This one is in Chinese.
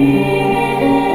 月。